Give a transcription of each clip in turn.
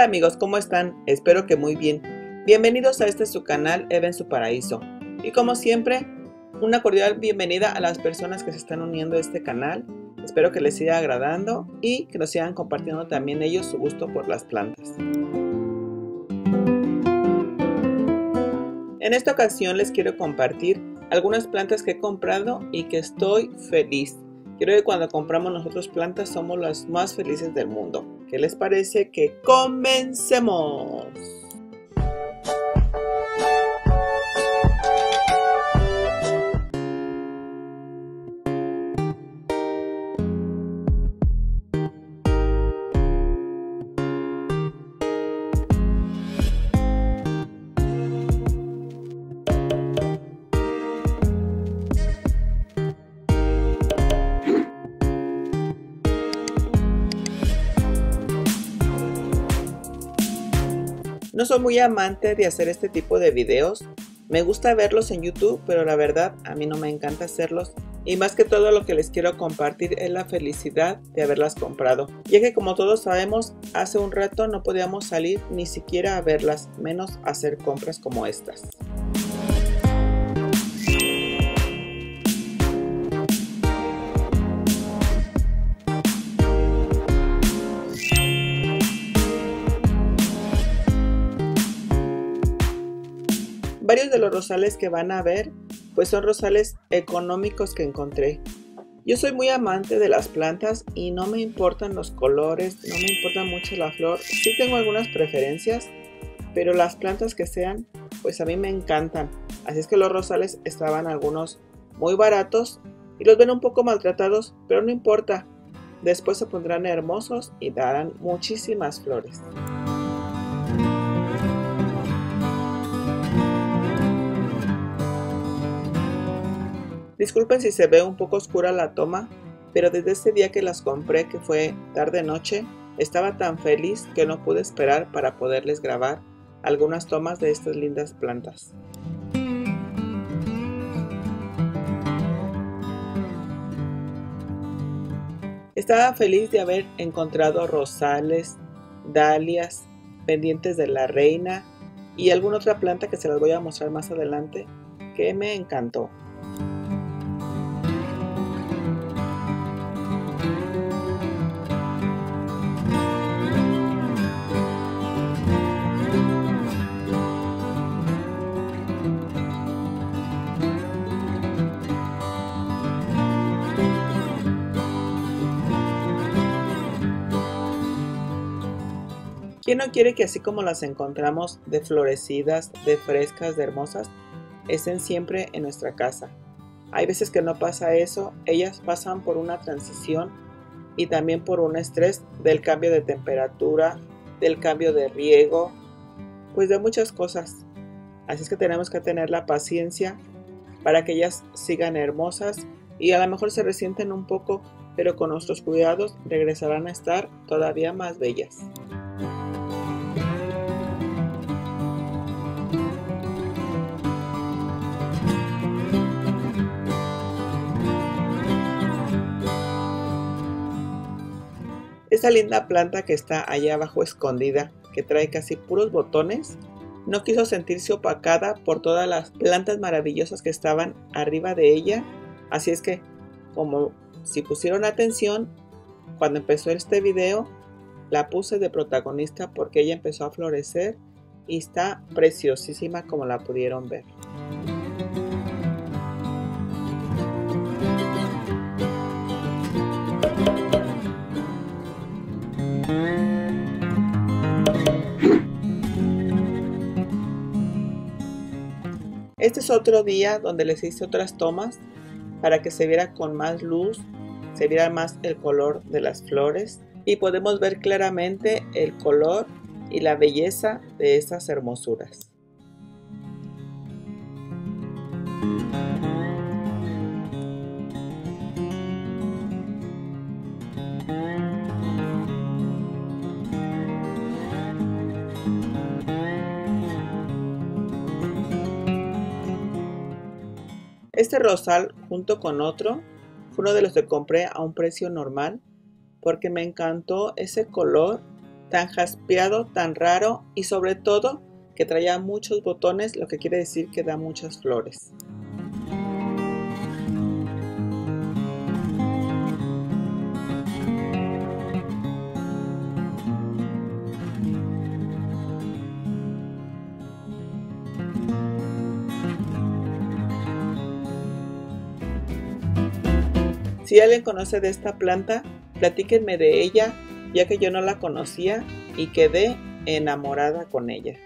Hola amigos, ¿cómo están? Espero que muy bien. Bienvenidos a este su canal Eva en su paraíso. Y como siempre, una cordial bienvenida a las personas que se están uniendo a este canal. Espero que les siga agradando y que nos sigan compartiendo también ellos su gusto por las plantas. En esta ocasión les quiero compartir algunas plantas que he comprado y que estoy feliz. Quiero que cuando compramos nosotros plantas somos las más felices del mundo. ¿Qué les parece que comencemos? No soy muy amante de hacer este tipo de videos. Me gusta verlos en YouTube, pero la verdad a mí no me encanta hacerlos. Y más que todo lo que les quiero compartir es la felicidad de haberlas comprado. Ya que como todos sabemos, hace un rato no podíamos salir ni siquiera a verlas, menos hacer compras como estas. Varios de los rosales que van a ver pues son rosales económicos que encontré. Yo soy muy amante de las plantas y no me importan los colores, no me importa mucho la flor. Sí tengo algunas preferencias, pero las plantas que sean, pues a mí me encantan. Así es que los rosales estaban algunos muy baratos y los ven un poco maltratados, pero no importa. Después se pondrán hermosos y darán muchísimas flores. Disculpen si se ve un poco oscura la toma, pero desde ese día que las compré, que fue tarde noche, estaba tan feliz que no pude esperar para poderles grabar algunas tomas de estas lindas plantas. Estaba feliz de haber encontrado rosales, dalias, pendientes de la reina y alguna otra planta que se las voy a mostrar más adelante que me encantó. ¿Quién no quiere que así como las encontramos de florecidas, de frescas, de hermosas, estén siempre en nuestra casa? Hay veces que no pasa eso, ellas pasan por una transición y también por un estrés del cambio de temperatura, del cambio de riego, pues de muchas cosas. Así es que tenemos que tener la paciencia para que ellas sigan hermosas y a lo mejor se resienten un poco, pero con nuestros cuidados regresarán a estar todavía más bellas. Esta linda planta que está allá abajo escondida, que trae casi puros botones, no quiso sentirse opacada por todas las plantas maravillosas que estaban arriba de ella. Así es que, como si pusieron atención, cuando empezó este video, la puse de protagonista porque ella empezó a florecer y está preciosísima como la pudieron ver. Este es otro día donde les hice otras tomas para que se viera con más luz, se viera más el color de las flores y podemos ver claramente el color y la belleza de estas hermosuras. Este rosal junto con otro fue uno de los que compré a un precio normal porque me encantó ese color tan jaspeado, tan raro y sobre todo que traía muchos botones, lo que quiere decir que da muchas flores. Si alguien conoce de esta planta, platíquenme de ella, ya que yo no la conocía y quedé enamorada con ella.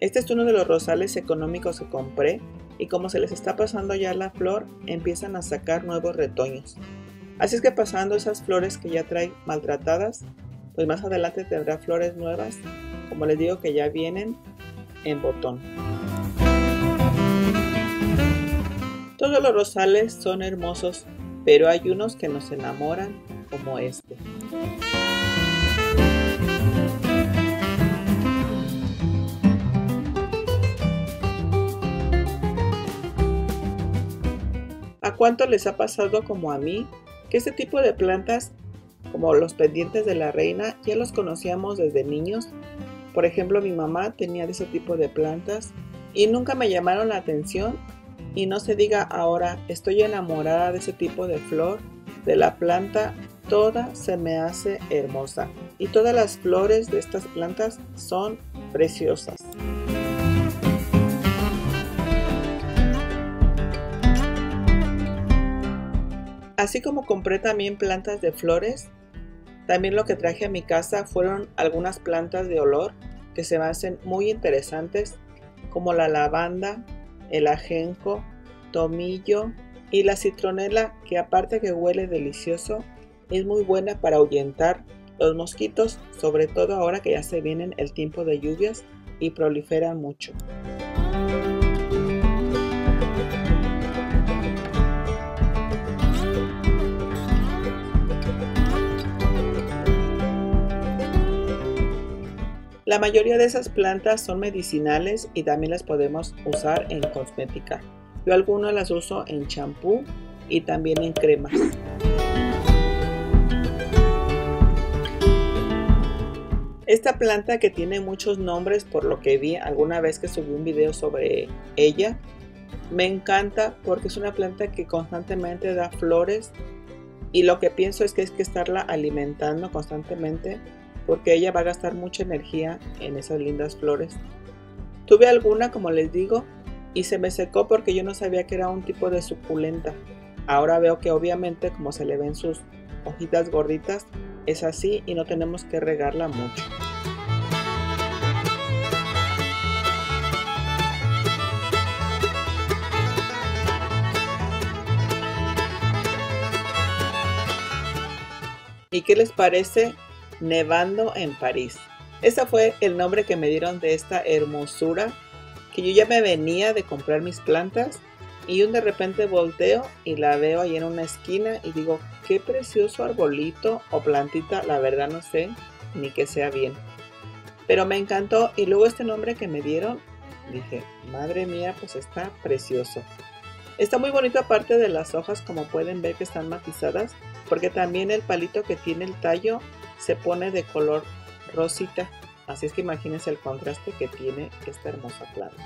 Este es uno de los rosales económicos que compré y como se les está pasando ya la flor, empiezan a sacar nuevos retoños. Así es que pasando esas flores que ya trae maltratadas, pues más adelante tendrá flores nuevas, como les digo que ya vienen en botón. Todos los rosales son hermosos, pero hay unos que nos enamoran como este. ¿A cuánto les ha pasado como a mí que este tipo de plantas, como los pendientes de la reina, ya los conocíamos desde niños por ejemplo, mi mamá tenía de ese tipo de plantas y nunca me llamaron la atención y no se diga ahora, estoy enamorada de ese tipo de flor, de la planta, toda se me hace hermosa y todas las flores de estas plantas son preciosas. Así como compré también plantas de flores, también lo que traje a mi casa fueron algunas plantas de olor que se me hacen muy interesantes, como la lavanda, el ajenjo, tomillo y la citronela, que aparte que huele delicioso, es muy buena para ahuyentar los mosquitos, sobre todo ahora que ya se vienen el tiempo de lluvias y proliferan mucho. La mayoría de esas plantas son medicinales y también las podemos usar en cosmética. Yo algunas las uso en champú y también en cremas. Esta planta que tiene muchos nombres por lo que vi alguna vez que subí un video sobre ella, me encanta porque es una planta que constantemente da flores y lo que pienso es que es que estarla alimentando constantemente porque ella va a gastar mucha energía en esas lindas flores. Tuve alguna, como les digo, y se me secó porque yo no sabía que era un tipo de suculenta. Ahora veo que obviamente como se le ven sus hojitas gorditas, es así y no tenemos que regarla mucho. ¿Y qué les parece Nevando en París. Ese fue el nombre que me dieron de esta hermosura que yo ya me venía de comprar mis plantas y un de repente volteo y la veo ahí en una esquina y digo, qué precioso arbolito o plantita, la verdad no sé ni que sea bien. Pero me encantó y luego este nombre que me dieron, dije, madre mía, pues está precioso. Está muy bonito aparte de las hojas como pueden ver que están matizadas porque también el palito que tiene el tallo se pone de color rosita. Así es que imagínense el contraste que tiene esta hermosa planta.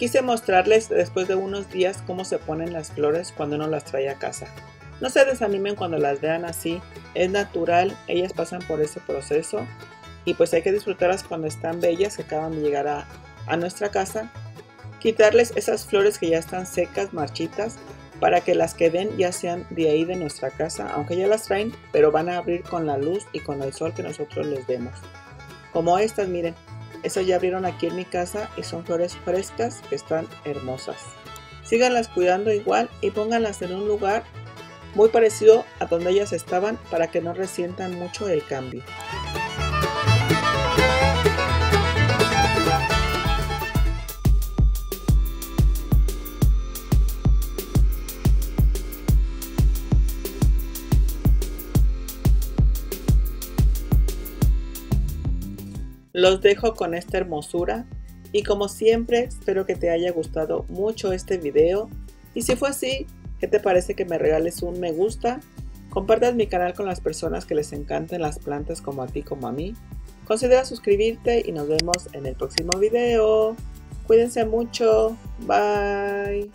Quise mostrarles después de unos días cómo se ponen las flores cuando uno las trae a casa. No se desanimen cuando las vean así, es natural, ellas pasan por ese proceso y pues hay que disfrutarlas cuando están bellas que acaban de llegar a, a nuestra casa. Quitarles esas flores que ya están secas, marchitas, para que las que den ya sean de ahí de nuestra casa, aunque ya las traen, pero van a abrir con la luz y con el sol que nosotros les demos. Como estas, miren, esas ya abrieron aquí en mi casa y son flores frescas que están hermosas. Síganlas cuidando igual y pónganlas en un lugar muy parecido a donde ellas estaban para que no resientan mucho el cambio. Los dejo con esta hermosura y como siempre espero que te haya gustado mucho este video y si fue así, ¿qué te parece que me regales un me gusta? Compartas mi canal con las personas que les encanten las plantas como a ti como a mí. Considera suscribirte y nos vemos en el próximo video. Cuídense mucho. Bye.